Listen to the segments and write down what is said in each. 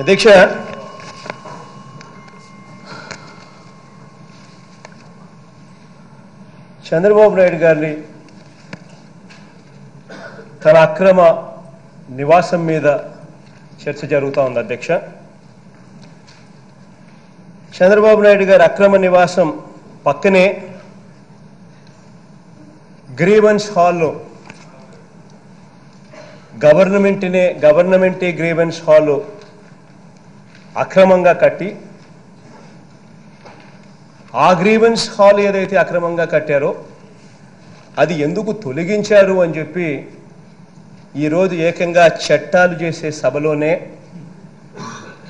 అధ్యక్ష. చంద్రబాబు నాయుడు గారిని తన అక్రమ నివాసం మీద చర్చ జరుగుతూ ఉంది అధ్యక్ష. చంద్రబాబు నాయుడు గారి అక్రమ నివాసం పక్కనే గ్రీవెన్స్ హాల్లో గవర్నమెంట్నే గవర్నమెంటే గ్రీవెన్స్ హాల్ అక్రమంగా కట్టి ఆ గ్రీవెన్స్ హాల్ ఏదైతే అక్రమంగా కట్టారో అది ఎందుకు తొలగించారు అని చెప్పి ఈరోజు ఏకంగా చట్టాలు చేసే సభలోనే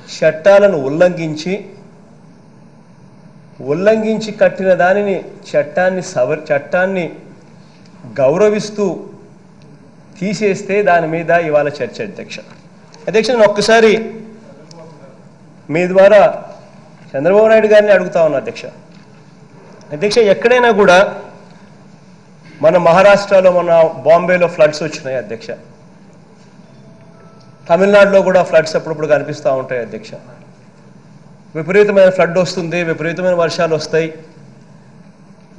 చట్టాలను ఉల్లంఘించి ఉల్లంఘించి కట్టిన దానిని చట్టాన్ని సవర్ చట్టాన్ని గౌరవిస్తూ తీసేస్తే దాని మీద ఇవాళ చర్చ అధ్యక్ష. అధ్యక్ష నేను ఒక్కసారి మీ ద్వారా చంద్రబాబు నాయుడు గారిని అడుగుతా ఉన్నా అధ్యక్ష. అధ్యక్ష ఎక్కడైనా కూడా మన మహారాష్ట్రలో మన బాంబేలో ఫ్లడ్స్ వచ్చినాయి అధ్యక్ష. తమిళనాడులో కూడా ఫ్లడ్స్ అప్పుడప్పుడు కనిపిస్తూ ఉంటాయి అధ్యక్ష. విపరీతమైన ఫ్లడ్ వస్తుంది విపరీతమైన వర్షాలు వస్తాయి.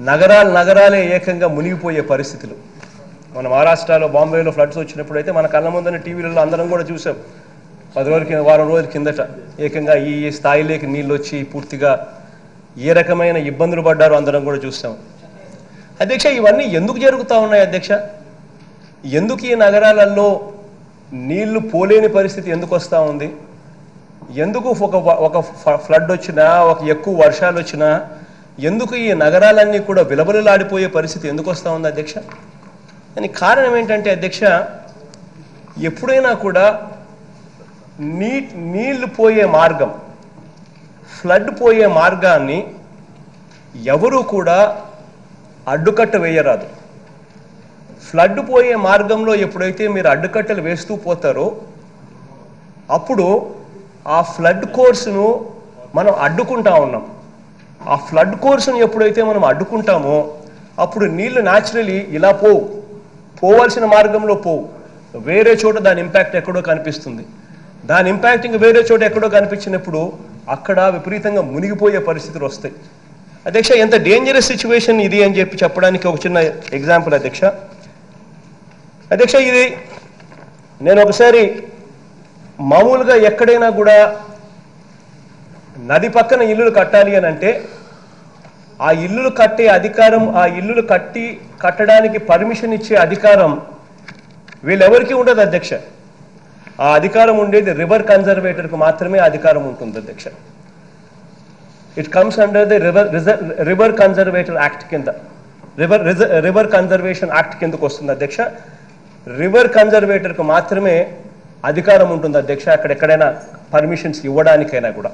నగరాలు నగరాలే ఏకంగా మునిగిపోయే పరిస్థితులు. మన మహారాష్ట్రలో బాంబేలో ఫ్లడ్స్ వచ్చినప్పుడు అయితే మన కళ్ళ ముందని టీవీలలో అందరం కూడా చూసాం. పది రోజుల కింద వారం రోజుల కిందట ఏకంగా ఈ స్థాయిలోకి నీళ్ళు వచ్చి పూర్తిగా ఏ రకమైన ఇబ్బందులు పడ్డారో అందరం కూడా చూసాం అధ్యక్ష ఇవన్నీ ఎందుకు జరుగుతూ ఉన్నాయి అధ్యక్ష? ఎందుకు ఈ నగరాలలో నీళ్ళు పోలేని పరిస్థితి ఎందుకు వస్తూ ఉంది? ఎందుకు ఒక ఒక ఫ్లడ్ వచ్చినా ఒక ఎక్కువ వర్షాలు వచ్చినా ఎందుకు ఈ నగరాలన్నీ కూడా విలబలలాడిపోయే పరిస్థితి ఎందుకు వస్తూ ఉంది అధ్యక్ష? దానికి కారణం ఏంటంటే అధ్యక్ష ఎప్పుడైనా కూడా నీ నీళ్ళు పోయే మార్గం ఫ్లడ్ పోయే మార్గాన్ని ఎవరూ కూడా అడ్డుకట్ట వేయరాదు. ఫ్లడ్ పోయే మార్గంలో ఎప్పుడైతే మీరు అడ్డుకట్టలు వేస్తూ పోతారో అప్పుడు ఆ ఫ్లడ్ కోర్సును మనం అడ్డుకుంటా ఉన్నాం. ఆ ఫ్లడ్ కోర్సును ఎప్పుడైతే మనం అడ్డుకుంటామో అప్పుడు నీళ్ళు న్యాచురలీ ఇలా పోవు. పోవాల్సిన మార్గంలో పోవు. వేరే చోట దాని ఇంపాక్ట్ ఎక్కడో కనిపిస్తుంది. దాని ఇంపాక్ట్ ఇంకా వేరే చోట ఎక్కడో కనిపించినప్పుడు అక్కడ విపరీతంగా మునిగిపోయే పరిస్థితులు వస్తాయి. అధ్యక్ష ఎంత డేంజరస్ సిచ్యువేషన్ ఇది అని చెప్పి చెప్పడానికి ఒక చిన్న ఎగ్జాంపుల్ అధ్యక్ష. అధ్యక్ష ఇది నేను ఒకసారి మామూలుగా ఎక్కడైనా కూడా నది పక్కన ఇల్లులు కట్టాలి అని అంటే ఆ ఇల్లులు కట్టే అధికారం ఆ ఇల్లులు కట్టి కట్టడానికి పర్మిషన్ ఇచ్చే అధికారం వీళ్ళెవరికి ఉండదు అధ్యక్ష. ఆ అధికారం ఉండేది రివర్ కన్జర్వేటర్కి మాత్రమే అధికారం ఉంటుంది అధ్యక్ష. It comes under the river river conservator act కింద. రివర్ రివర్ కన్జర్వేషన్ యాక్ట్ కిందకు వస్తుంది అధ్యక్ష. రివర్ కన్జర్వేటర్కు మాత్రమే అధికారం ఉంటుంది అధ్యక్ష అక్కడ ఎక్కడైనా పర్మిషన్స్ ఇవ్వడానికైనా కూడా.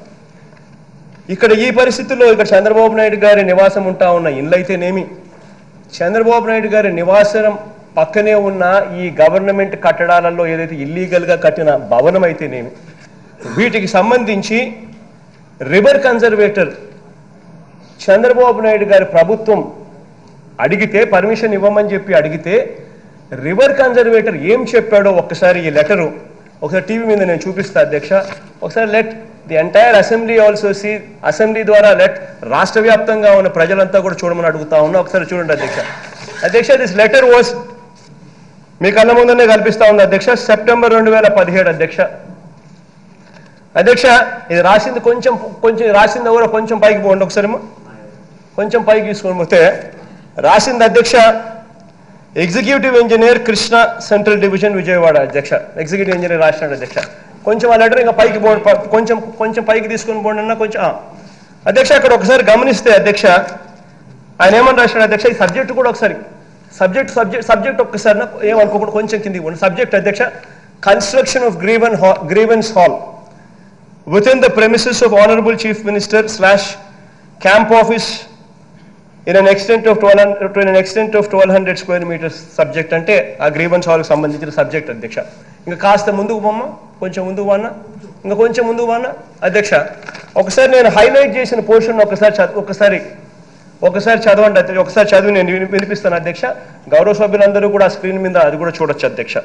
ఇక్కడ ఈ పరిస్థితుల్లో ఇక్కడ చంద్రబాబు నాయుడు గారి నివాసం ఉంటా ఉన్న ఇల్లు అయితేనేమి చంద్రబాబు నాయుడు గారి నివాసం పక్కనే ఉన్న ఈ గవర్నమెంట్ కట్టడాలలో ఏదైతే ఇల్లీగల్గా కట్టిన భవనం అయితేనేమి వీటికి సంబంధించి రివర్ కన్జర్వేటర్ చంద్రబాబు నాయుడు గారి ప్రభుత్వం అడిగితే పర్మిషన్ ఇవ్వమని చెప్పి అడిగితే రివర్ కన్జర్వేటర్ ఏం చెప్పాడో ఒక్కసారి ఈ లెటరు ఒకసారి టీవీ మీద నేను చూపిస్తా అధ్యక్ష. ఒకసారి let the entire assembly also see assembly ద్వారా లెట్ రాష్ట్ర వ్యాప్తంగా ఉన్న ప్రజలంతా కూడా చూడమని అడుగుతా ఉన్నా. ఒకసారి చూడండి అధ్యక్ష. అధ్యక్ష దిస్ లెటర్ వాస్ మీ కళ్ళ ముందనే కల్పిస్తా ఉంది అధ్యక్ష. సెప్టెంబర్ రెండు వేల పదిహేడు అధ్యక్ష. అధ్యక్ష ఇది రాసింది కొంచెం కొంచెం రాసింది ఎవరో కొంచెం పైకి పోండి ఒకసారి. కొంచెం పైకి తీసుకొని పోతే రాసింది అధ్యక్ష executive engineer Krishna central division Vijayawada అధ్యక్ష. ఎగ్జిక్యూటివ్ ఇంజనీర్ రాసినాడు అధ్యక్ష. కొంచెం ఆ లెటర్ ఇంకా పైకి పో కొంచెం కొంచెం పైకి తీసుకొని పోండి అన్న కొంచెం అధ్యక్ష అక్కడ ఒకసారి గమనిస్తే అధ్యక్ష ఆయన ఏమని రాసినాడు అధ్యక్ష? ఈ సబ్జెక్ట్ కూడా ఒకసారి సబ్జెక్ట్ సబ్జెక్ట్ సబ్జెక్ట్ ఒక్కసారి ఏమనుకోకుండా కొంచెం కిందికి పోండి. సబ్జెక్ట్ అధ్యక్ష construction of grievance grievance hall within the premises of Honorable Chief Minister slash camp office in extent of of 1200 to an extent of 1200 square meters subject అంటే ఆ grievance హాల్కి సంబంధించిన subject అధ్యక్ష. ఇంకా కాస్త ముందుకు పోమ్మ కొంచెం ముందుకు పోన్నా ఇంకా కొంచెం ముందుకు పోన్నా అధ్యక్ష ఒకసారి నేను హైలైట్ చేసిన పోర్షన్ ఒకసారి చదువు ఒకసారి ఒకసారి చదవండి అధ్యక్ష ఒకసారి చదివి నేను వినిపిస్తాను అధ్యక్ష. గౌరవ సభ్యులందరూ కూడా స్క్రీన్ మీద అది కూడా చూడొచ్చు అధ్యక్ష.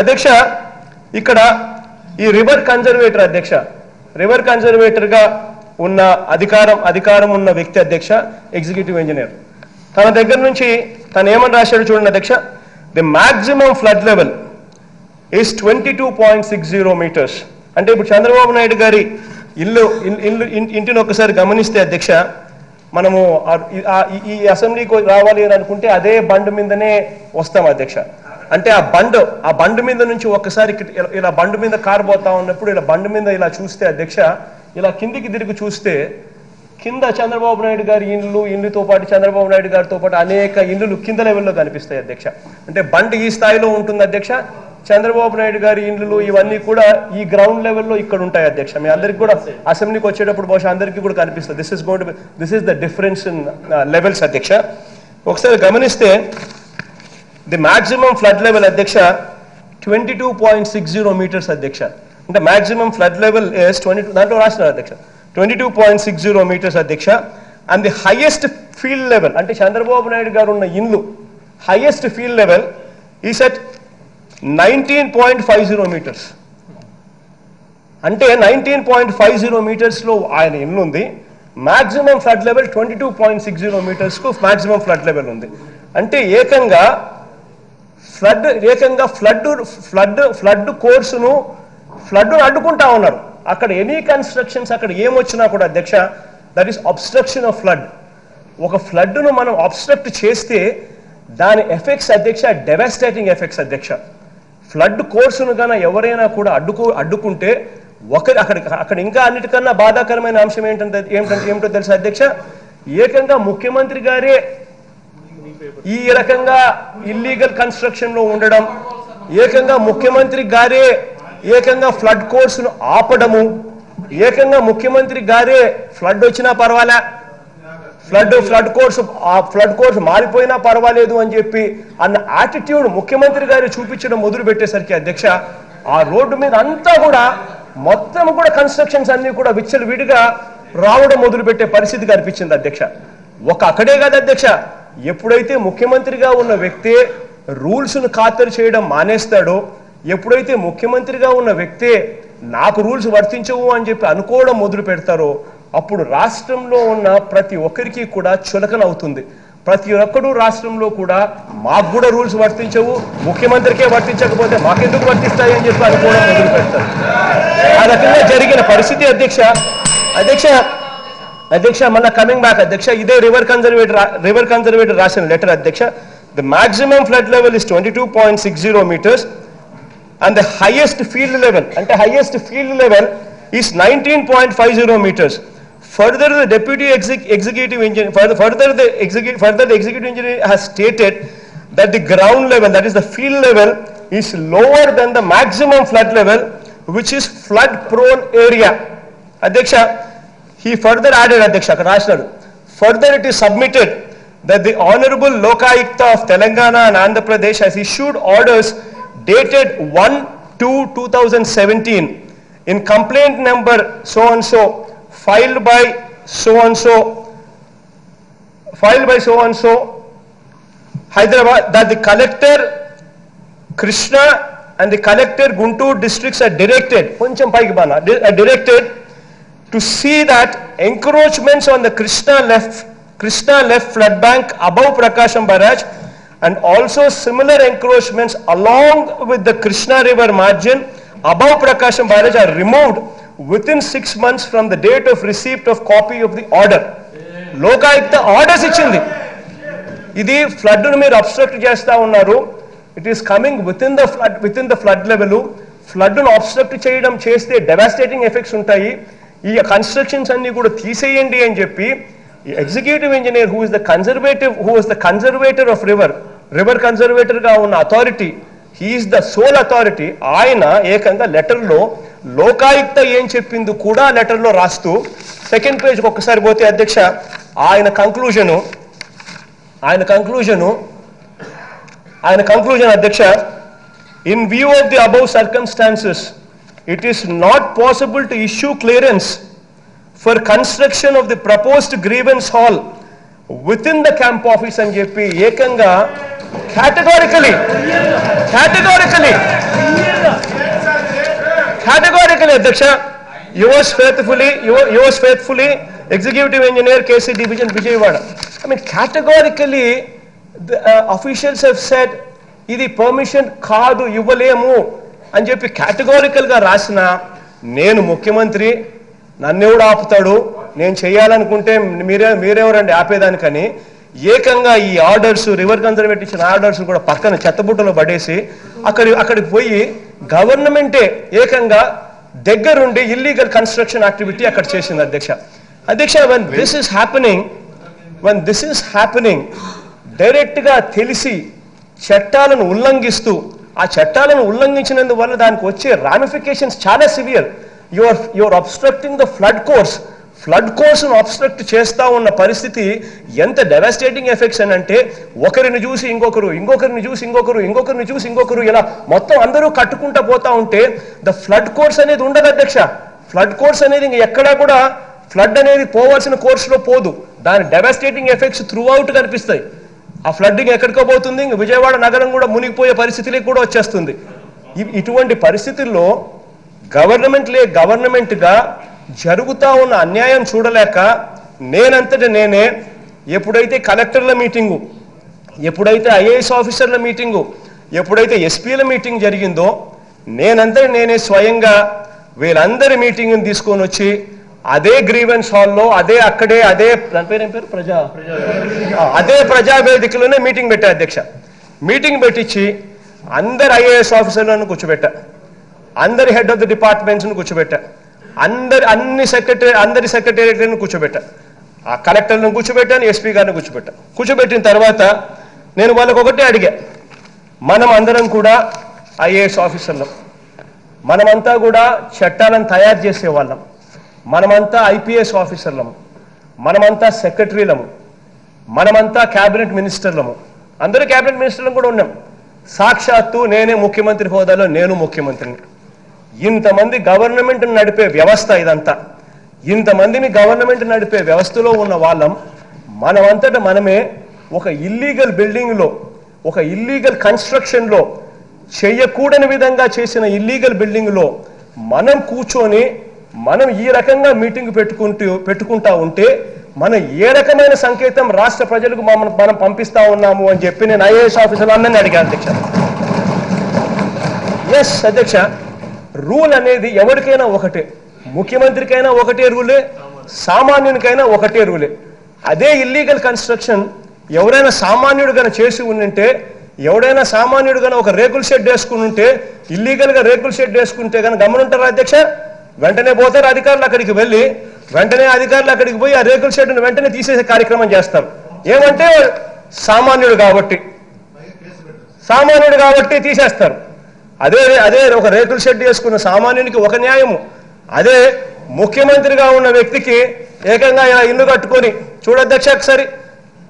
అధ్యక్ష ఇక్కడ ఈ రివర్ కన్జర్వేటర్ అధ్యక్ష రివర్ కన్జర్వేటర్గా ఉన్న అధికారం అధికారం ఉన్న వ్యక్తి అధ్యక్ష ఎగ్జిక్యూటివ్ ఇంజనీర్. తన దగ్గర నుంచి తను ఏమని రాశాడు చూడండి అధ్యక్ష. The maximum flood level is twenty two point six zero metres. అంటే ఇప్పుడు చంద్రబాబు నాయుడు గారి ఇల్లు ఇల్లు ఇంటిని ఒకసారి గమనిస్తే అధ్యక్ష మనము ఈ- అసెంబ్లీకి రావాలి అని అనుకుంటే అదే బండ్ మీదనే వస్తాం అధ్యక్ష. అంటే ఆ బండ్ ఆ బండ్ మీద నుంచి ఒక్కసారి ఇలా- బండి బండ్ మీద కారు పోతా ఉన్నప్పుడు ఇలా బండ్ మీద ఇలా చూస్తే అధ్యక్ష ఇలా కిందికి తిరిగి చూస్తే కింద చంద్రబాబు నాయుడు గారి ఇండ్లు ఇల్లుతో పాటు చంద్రబాబు నాయుడు గారితో పాటు అనేక ఇండ్లు కింద లెవెల్లో కనిపిస్తాయి అధ్యక్ష. అంటే బండి ఈ స్థాయిలో ఉంటుంది అధ్యక్ష చంద్రబాబు నాయుడు గారి ఇండ్లు ఇవన్నీ కూడా ఈ గ్రౌండ్ లెవెల్లో ఇక్కడ ఉంటాయి అధ్యక్ష. మీ అందరికి కూడా అసెంబ్లీకి వచ్చేటప్పుడు బహుశా అందరికీ కూడా కనిపిస్తుంది. This is goat this is the difference in levels అధ్యక్ష. ఒకసారి గమనిస్తే ది మాక్సిమం ఫ్లడ్ లెవెల్ అధ్యక్ష twenty two point six zero metres అధ్యక్ష. అంటే maximum flood level is twenty two దాంట్లో రాసినారు అధ్యక్ష. Twenty two point six zero metres అధ్యక్ష. And the highest field level అంటే చంద్రబాబు నాయుడు గారు ఉన్న ఇల్లు highest field level is at nineteen point five zero metres. అంటే నైన్టీన్ పాయింట్ ఫైవ్ జీరో మీటర్స్లో ఆయన ఇల్లు ఉంది maximum flood level twenty two point six zero మీటర్స్కు maximum flood level ఉంది. అంటే ఏకంగా ఫ్లడ్ ఏకంగా ఫ్లడ్ ఫ్లడ్ ఫ్లడ్ కోర్సును ఫ్లడ్ను అడ్డుకుంటా ఉన్నారు. అక్కడ ఎనీ కన్స్ట్రక్షన్స్ అక్కడ ఏమొచ్చినా కూడా అధ్యక్ష that is obstruction of flood. ఒక ఫ్లడ్ను మనం అబ్స్ట్రక్ట్ చేస్తే దాని ఎఫెక్ట్స్ అధ్యక్ష డెవాస్టేటింగ్ ఎఫెక్ట్స్ అధ్యక్ష. ఫ్లడ్ కోర్సును గాన ఎవరైనా కూడా అడ్డుకు అడ్డుకుంటే ఒకరి అక్కడ అక్కడ ఇంకా అన్నిటికన్నా బాధాకరమైన అంశం ఏంటంటే ఏమిటంటే ఏమిటో తెలుసా అధ్యక్ష? ఏకంగా ముఖ్యమంత్రి గారే ఈ రకంగా ఇల్లీగల్ కన్స్ట్రక్షన్లో ఉండడం ఏకంగా ముఖ్యమంత్రి గారే ఏకంగా ఫ్లడ్ కోర్సును ఆపడము ఏకంగా ముఖ్యమంత్రి గారే ఫ్లడ్ వచ్చినా పర్వాలే. ఫ్లడ్ ఫ్లడ్ కోర్స్ ఆ ఫ్లడ్ కోర్స్ మారిపోయినా పర్వాలేదు అని చెప్పి అన్న యాటిట్యూడ్ ముఖ్యమంత్రి గారు చూపించడం మొదలు పెట్టేసరికి అధ్యక్ష ఆ రోడ్డు మీద అంతా కూడా మొత్తం కూడా కన్స్ట్రక్షన్స్ అన్ని కూడా విచ్చలు విడిగా రావడం మొదలు పెట్టే పరిస్థితి కనిపించింది అధ్యక్ష. ఒక అక్కడే కాదు అధ్యక్ష ఎప్పుడైతే ముఖ్యమంత్రిగా ఉన్న వ్యక్తే రూల్స్ను ఖాతరు చేయడం మానేస్తాడో ఎప్పుడైతే ముఖ్యమంత్రిగా ఉన్న వ్యక్తే నాకు రూల్స్ వర్తించవు అని చెప్పి అనుకోవడం మొదలు పెడతారో అప్పుడు రాష్ట్రంలో ఉన్న ప్రతి ఒక్కరికి కూడా చులకన అవుతుంది. ప్రతి ఒక్కడు రాష్ట్రంలో కూడా మాకు కూడా రూల్స్ వర్తించవు ముఖ్యమంత్రికే వర్తించకపోతే మాకెందుకు వర్తిస్తాయి అని చెప్పి అనుకోవడం మొదలు పెడతారు ఆ రకంగా జరిగిన పరిస్థితి అధ్యక్ష అధ్యక్ష అధ్యక్ష మళ్ళీ కమింగ్ బ్యాక్ అధ్యక్ష ఇదే రివర్ కన్జర్వేటర్ రివర్ కన్జర్వేటర్ రాసిన లెటర్ అధ్యక్ష. The maximum flood level is twenty two point six zero metres and field highest అంటే level field the highest field level is 19.50 meters. Further, the deputy exec executive engineer, further, further, the executive further the executive engineer has stated that the ground level, that is the field level, is lower than the maximum flood level, which is flood prone area. Adhyaksha, he further added, Adhyaksha, Rational. Further, it is submitted that the Honorable Lokayukta of Telangana and Andhra Pradesh has issued orders dated 1 2 2017 in complaint number so and so filed by so and so, filed by so and so, Hyderabad, that the collector Krishna and the collector Guntur districts are directed, Poncham Paikibana, are directed to see that encroachments on the Krishna left, Krishna left flood bank above Prakasham barrage and also similar encroachments along with the Krishna river margin above Prakasham barrage are removed. Within six months from the date of receipt of copy of the order. Lokayukta orders ఇచ్చింది. ఇది ఫ్లడ్ను మీరు obstruct చేస్తా ఉన్నారు. It is coming within the flood within the flood level ఫ్లడ్ను obstruct చేయడం చేస్తే డెవాస్టేటింగ్ effects ఉంటాయి. ఈ కన్స్ట్రక్షన్స్ అన్ని కూడా తీసేయండి అని చెప్పి executive engineer who is the conservative who is the conservator of river river కన్జర్వేటర్గా ఉన్న authority he is the sole authority ఆయన ఏకంగా లెటర్లో లోకాయుక్త ఏం చెప్పింది కూడా లెటర్లో రాస్తూ సెకండ్ పేజ్కి ఒక్కసారి పోతే అధ్యక్ష ఆయన కంక్లూజను ఆయన కంక్లూజను ఆయన కంక్లూజన్ అధ్యక్ష in view of the above circumstances it is not possible to issue clearance for construction of the proposed grievance hall within the camp office అని చెప్పి ఏకంగా కేటగారికలీ కేటగారికలీ అధ్యక్ష. Yours faithfully yours faithfully executive engineer KC division Vijayawada. I mean categorically officials have said ఇది permission కాదు ఇవ్వలేము అని చెప్పి categorical రాసిన నేను ముఖ్యమంత్రి నన్నెవడు ఆపుతాడు? నేను చేయాలనుకుంటే మీరే మీరెవరండి ఆపేదానికని ఏకంగా ఈ ఆర్డర్స్ రివర్ కన్జర్వేట్ ఇచ్చిన ఆర్డర్స్ కూడా పక్కన చెత్తబుట్టలో పడేసి అక్కడి అక్కడికి పోయి గవర్నమెంటే ఏకంగా దగ్గరుండి ఇల్లీగల్ కన్స్ట్రక్షన్ యాక్టివిటీ అక్కడ చేసింది అధ్యక్ష. అధ్యక్ష when this is happening when this is happening డైరెక్ట్గా తెలిసి చట్టాలను ఉల్లంఘిస్తూ ఆ చట్టాలను ఉల్లంఘించినందువల్ల దానికి వచ్చే రామిఫికేషన్స్ చాలా severe your your obstructing the flood course flood కోసం అబ్స్ట్రక్ట్ చేస్తూ ఉన్న పరిస్థితి ఎంత డెవాస్టేటింగ్ ఎఫెక్ట్స్ అని అంటే ఒకరిని చూసి ఇంకొకరు ఇంకొకరిని చూసి ఇంకొకరు ఇంకొకరిని చూసి ఇంకొకరు ఇలా మొత్తం అందరూ కట్టుకుంటా పోతా ఉంటే ద ఫ్లడ్ కోర్స్ అనేది ఉండదు అధ్యక్ష. ఫ్లడ్ కోర్స్ అనేది ఇంక ఎక్కడా కూడా ఫ్లడ్ అనేది పోవాల్సిన కోర్సులో పోదు. దాని డెవాస్టేటింగ్ ఎఫెక్ట్స్ త్రూ అవుట్ కనిపిస్తాయి. ఆ ఫ్లడ్డింగ్ ఎక్కడికో పోతుంది ఇంక విజయవాడ నగరం కూడా మునిగిపోయే పరిస్థితిలో కూడా వచ్చేస్తుంది. ఇటువంటి పరిస్థితుల్లో గవర్నమెంట్లే గవర్నమెంట్గా జరుగుతూ ఉన్న అన్యాయం చూడలేక నేనంతట నేనే ఎప్పుడైతే కలెక్టర్ల మీటింగు ఎప్పుడైతే ఐఏఎస్ ఆఫీసర్ల మీటింగు ఎప్పుడైతే ఎస్పీల మీటింగ్ జరిగిందో నేనంతటి నేనే స్వయంగా వీళ్ళందరి మీటింగ్ని తీసుకొని వచ్చి అదే గ్రీవెన్స్ హాల్లో అదే అక్కడే అదే పేరు ఏం పేరు? ప్రజా. అదే ప్రజావేదికలోనే మీటింగ్ పెట్టా అధ్యక్ష. మీటింగ్ పెట్టించి అందరు ఐఏఎస్ ఆఫీసర్లను కూర్చోబెట్టా. అందరి హెడ్ ఆఫ్ ది డిపార్ట్మెంట్స్ను కూర్చోబెట్టా. అందరి అన్ని సెక్రటరీ అందరి సెక్రటేరియట్లను కూర్చోబెట్టాను ఆ కలెక్టర్లను కూర్చోబెట్టాను ఎస్పీ గారిని కూర్చోబెట్టాను కూర్చోబెట్టిన తర్వాత నేను వాళ్ళకు ఒకటే అడిగా. మనం అందరం కూడా ఐఏఎస్ ఆఫీసర్లం మనమంతా కూడా చట్టాలను తయారు చేసే వాళ్ళం మనమంతా ఐపీఎస్ ఆఫీసర్లము మనమంతా సెక్రటరీలము మనమంతా క్యాబినెట్ మినిస్టర్లము అందరూ క్యాబినెట్ మినిస్టర్లు కూడా ఉన్నాం. సాక్షాత్తు నేనే ముఖ్యమంత్రి హోదాలో నేను ముఖ్యమంత్రిని. ఇంతమంది గవర్నమెంట్ నడిపే వ్యవస్థ ఇదంతా. ఇంతమందిని గవర్నమెంట్ నడిపే వ్యవస్థలో ఉన్న వాళ్ళం మనమంతట మనమే ఒక ఇల్లీగల్ బిల్డింగ్లో ఒక ఇల్లీగల్ కన్స్ట్రక్షన్లో చేయకూడని విధంగా చేసిన ఇల్లీగల్ బిల్డింగ్లో మనం కూర్చొని మనం ఈ రకంగా మీటింగ్ పెట్టుకుంటూ పెట్టుకుంటా ఉంటే మనం ఏ రకమైన సంకేతం రాష్ట్ర ప్రజలకు మనం మనం పంపిస్తా ఉన్నాము అని చెప్పి నేను ఐఏఎస్ ఆఫీసర్ అందరినీ అడిగాను అధ్యక్ష. ఎస్ అధ్యక్ష. రూల్ అనేది ఎవరికైనా ఒకటే. ముఖ్యమంత్రికైనా ఒకటే రూలే సామాన్యునికైనా ఒకటే రూలే. అదే ఇల్లీగల్ కన్స్ట్రక్షన్ ఎవరైనా సామాన్యుడు కనుక చేసి ఉంటే ఎవడైనా సామాన్యుడు కనుక ఒక రేకుల షెడ్ వేసుకుని ఉంటే ఇల్లీగల్గా రేకుల షెడ్ వేసుకుంటే గన గమనుంటారా అధ్యక్ష? వెంటనే పోతారు అధికారులు అక్కడికి వెళ్ళి వెంటనే అధికారులు అక్కడికి పోయి ఆ రేకుల షెడ్ను వెంటనే తీసేసే కార్యక్రమం చేస్తారు. ఏమంటే సామాన్యుడు కాబట్టి. సామాన్యుడు కాబట్టి తీసేస్తారు. అదే అదే ఒక రేకుల షెడ్ వేసుకున్న సామాన్యునికి ఒక న్యాయము. అదే ముఖ్యమంత్రిగా ఉన్న వ్యక్తికి ఏకంగా ఇలా ఇల్లు కట్టుకొని చూడధ్యక్ష ఒకసారి.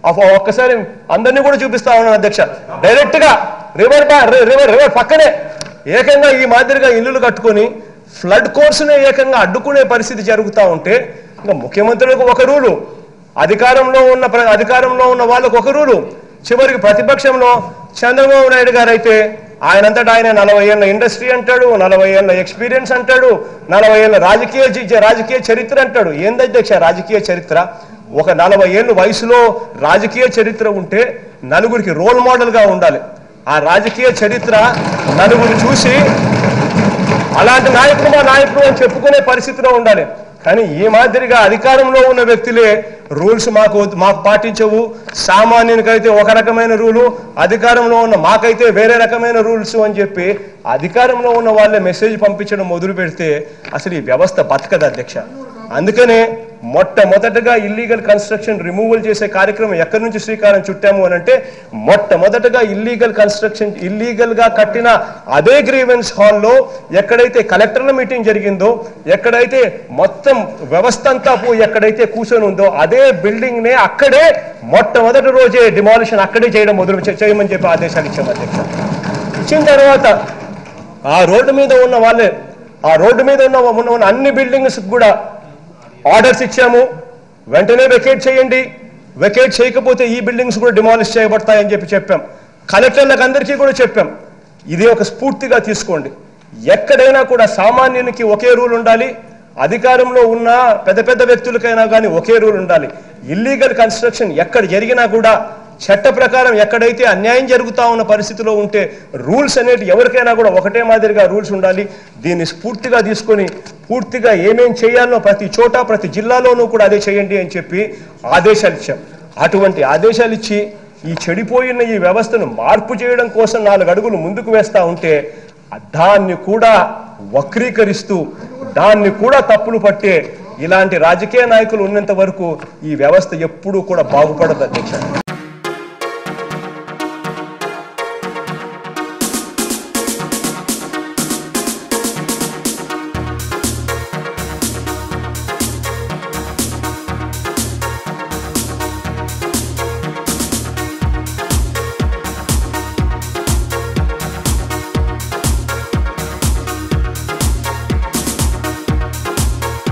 అఫ- ఒక్కసారి అందరినీ కూడా చూపిస్తా ఉన్నాను అధ్యక్ష. డైరెక్ట్గా రివర్ రివర్ రివర్ పక్కనే ఏకంగా ఈ మాదిరిగా ఇల్లులు కట్టుకొని ఫ్లడ్ కోర్సునే ఏకంగా అడ్డుకునే పరిస్థితి జరుగుతూ ఉంటే ఇంకా ముఖ్యమంత్రులకు ఒక రూలు అధికారంలో ఉన్న ప్ర- అధికారంలో ఉన్న వాళ్ళకు ఒక రూలు. చివరికి ప్రతిపక్షంలో చంద్రబాబు నాయుడు గారు అయితే ఆయనంతటా ఆయన నలభై ఏళ్ళ ఇండస్ట్రీ అంటాడు నలభై ఏళ్ళ ఎక్స్పీరియన్స్ అంటాడు నలభై ఏళ్ళ రాజకీయ రాజకీయ చరిత్ర అంటాడు. ఏంది అధ్యక్ష రాజకీయ చరిత్ర? ఒక నలభై ఏళ్ళు వయసులో రాజకీయ చరిత్ర ఉంటే నలుగురికి రోల్ మోడల్గా ఉండాలి. ఆ రాజకీయ చరిత్ర నలుగురు చూసి అలాంటి నాయకుడు మా నాయకుడు అని చెప్పుకునే పరిస్థితిలో ఉండాలి. కానీ ఈ మాదిరిగా అధికారంలో ఉన్న వ్యక్తులే రూల్స్ మాకు మాకు పాటించవు. సామాన్యునికైతే ఒక రకమైన రూలు అధికారంలో ఉన్న మాకైతే వేరే రకమైన రూల్స్ అని చెప్పి అధికారంలో ఉన్న వాళ్ళే మెసేజ్ పంపించడం మొదలు పెడితే అసలు ఈ వ్యవస్థ బతకదు అధ్యక్ష. అందుకనే మొట్టమొదటగా ఇల్లీగల్ కన్స్ట్రక్షన్ రిమూవల్ చేసే కార్యక్రమం ఎక్కడి నుంచి శ్రీకారం చుట్టాము అని అంటే మొట్టమొదటగా ఇల్లీగల్ కన్స్ట్రక్షన్ ఇల్లీగల్గా కట్టిన అదే గ్రీవెన్స్ హాల్లో ఎక్కడైతే కలెక్టర్ల మీటింగ్ జరిగిందో ఎక్కడైతే మొత్తం వ్యవస్థ అంతా పోయి ఎక్కడైతే కూర్చొని ఉందో అదే బిల్డింగ్ నే అక్కడే మొట్టమొదటి రోజే డిమాలిషన్ అక్కడే చేయడం మొదలు చేయమని చెప్పి ఆదేశాలు ఇచ్చాము అధ్యక్ష. ఇచ్చిన తర్వాత ఆ రోడ్డు మీద ఉన్న వాళ్ళే ఆ రోడ్డు మీద ఉన్న ఉన్న అన్ని బిల్డింగ్స్ కూడా ఆర్డర్స్ ఇచ్చాము. వెంటనే వెకేట్ చేయండి. వెకేట్ చేయకపోతే ఈ బిల్డింగ్స్ కూడా డిమాలిష్ చేయబడతాయని చెప్పి చెప్పాం. కలెక్టర్లకు అందరికీ కూడా చెప్పాం. ఇది ఒక స్ఫూర్తిగా తీసుకోండి. ఎక్కడైనా కూడా సామాన్యునికి ఒకే రూల్ ఉండాలి. అధికారంలో ఉన్న పెద్ద పెద్ద వ్యక్తులకైనా కానీ ఒకే రూల్ ఉండాలి. ఇల్లీగల్ కన్స్ట్రక్షన్ ఎక్కడ జరిగినా కూడా చట్ట ప్రకారం ఎక్కడైతే అన్యాయం జరుగుతూ ఉన్న పరిస్థితిలో ఉంటే రూల్స్ అనేవి ఎవరికైనా కూడా ఒకటే మాదిరిగా రూల్స్ ఉండాలి. దీన్ని స్ఫూర్తిగా తీసుకొని పూర్తిగా ఏమేం చేయాలో ప్రతి చోట ప్రతి జిల్లాలోనూ కూడా అదే చేయండి అని చెప్పి ఆదేశాలు ఇచ్చాం. అటువంటి ఆదేశాలు ఇచ్చి ఈ చెడిపోయిన ఈ వ్యవస్థను మార్పు చేయడం కోసం నాలుగు అడుగులు ముందుకు వేస్తూ ఉంటే దాన్ని కూడా వక్రీకరిస్తూ దాన్ని కూడా తప్పులు పట్టే ఇలాంటి రాజకీయ నాయకులు ఉన్నంత వరకు ఈ వ్యవస్థ ఎప్పుడూ కూడా బాగుపడదు అధ్యక్ష.